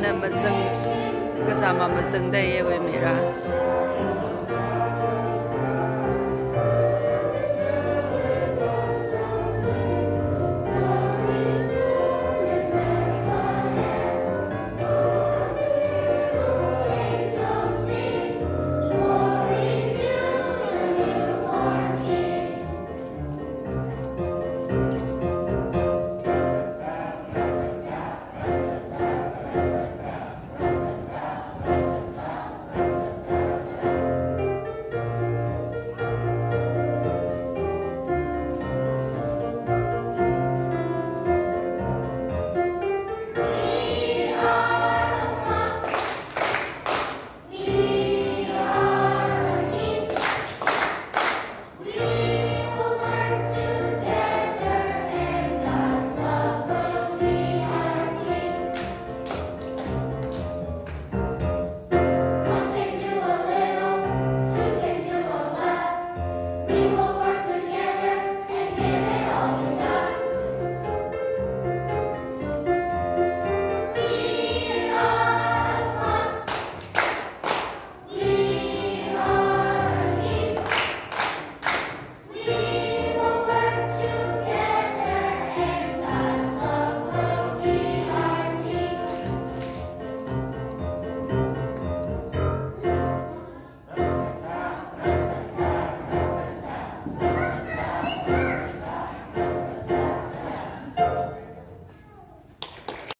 那么整，个咱们么整的也会没了。